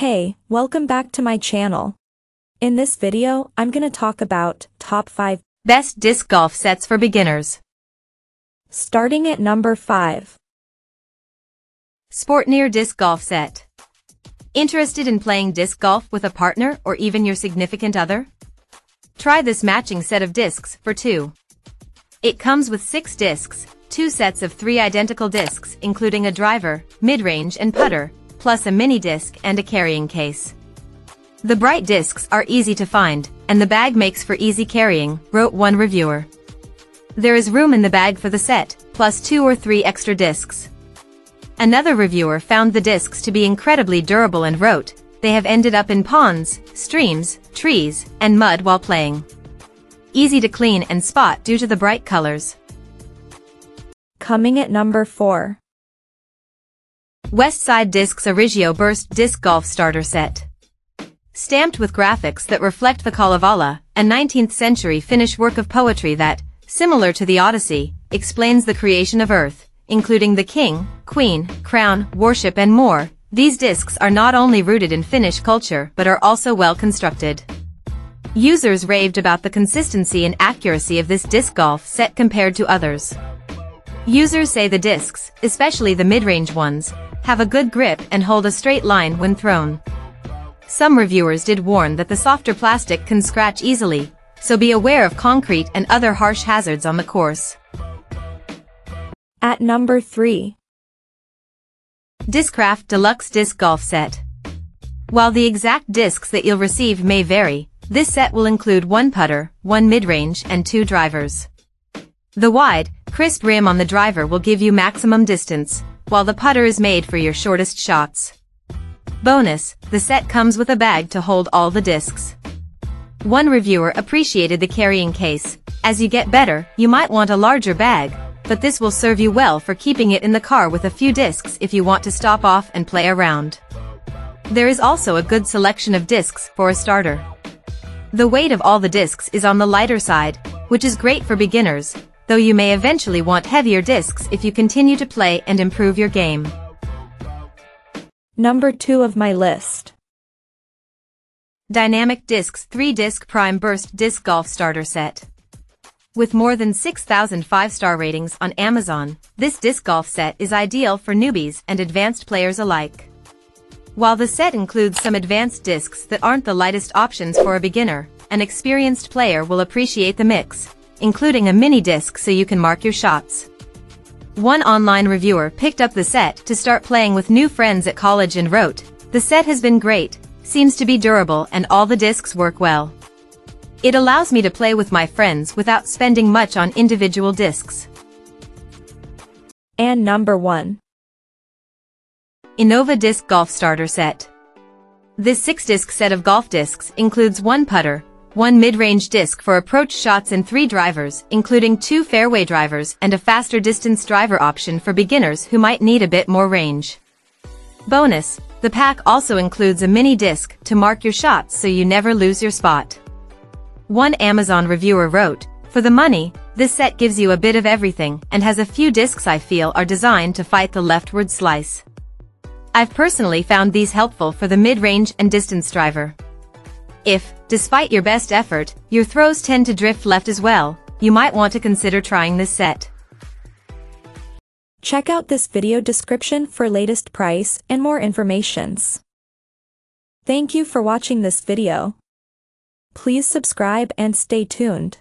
Hey, welcome back to my channel. In this video, I'm gonna talk about top 5 Best disc golf sets for beginners. starting at number 5. Sportneer disc golf set. Interested in playing disc golf with a partner or even your significant other? Try this matching set of discs for two. It comes with six discs, two sets of three identical discs including a driver, mid-range and putter, plus a mini disc and a carrying case. The bright discs are easy to find, and the bag makes for easy carrying, wrote one reviewer. There is room in the bag for the set, plus two or three extra discs. Another reviewer found the discs to be incredibly durable and wrote, they have ended up in ponds, streams, trees, and mud while playing. Easy to clean and spot due to the bright colors. Coming at number 4. Westside Discs Origio Burst Disc Golf Starter Set. Stamped with graphics that reflect the Kalevala, a 19th century Finnish work of poetry that, similar to the Odyssey, explains the creation of Earth, including the king, queen, crown, worship and more, these discs are not only rooted in Finnish culture but are also well constructed. Users raved about the consistency and accuracy of this disc golf set compared to others. Users say the discs, especially the mid-range ones, have a good grip and hold a straight line when thrown. Some reviewers did warn that the softer plastic can scratch easily, so be aware of concrete and other harsh hazards on the course. At number 3. Discraft Deluxe Disc Golf Set. While the exact discs that you'll receive may vary, this set will include one putter, one mid-range, and two drivers. The wide, crisp rim on the driver will give you maximum distance, while the putter is made for your shortest shots. Bonus, the set comes with a bag to hold all the discs. One reviewer appreciated the carrying case. As you get better, you might want a larger bag, but this will serve you well for keeping it in the car with a few discs if you want to stop off and play around. There is also a good selection of discs for a starter. The weight of all the discs is on the lighter side, which is great for beginners, though you may eventually want heavier discs if you continue to play and improve your game. Number 2 of my list. Dynamic Discs 3-Disc Prime Burst Disc Golf Starter Set. With more than 6,000 5-star ratings on Amazon, this disc golf set is ideal for newbies and advanced players alike. While the set includes some advanced discs that aren't the lightest options for a beginner, an experienced player will appreciate the mix, including a mini disc so you can mark your shots. One online reviewer picked up the set to start playing with new friends at college and wrote, The set has been great, seems to be durable and all the discs work well. It allows me to play with my friends without spending much on individual discs. And number 1. Innova Disc Golf Starter Set. This 6-disc set of golf discs includes one putter, one mid-range disc for approach shots and three drivers, including two fairway drivers and a faster distance driver option for beginners who might need a bit more range. Bonus, the pack also includes a mini disc to mark your shots so you never lose your spot. One Amazon reviewer wrote, For the money, this set gives you a bit of everything and has a few discs I feel are designed to fight the leftward slice. I've personally found these helpful for the mid-range and distance driver. If, despite your best effort, your throws tend to drift left as well, you might want to consider trying this set. Check out this video description for latest price and more informations. Thank you for watching this video. Please subscribe and stay tuned.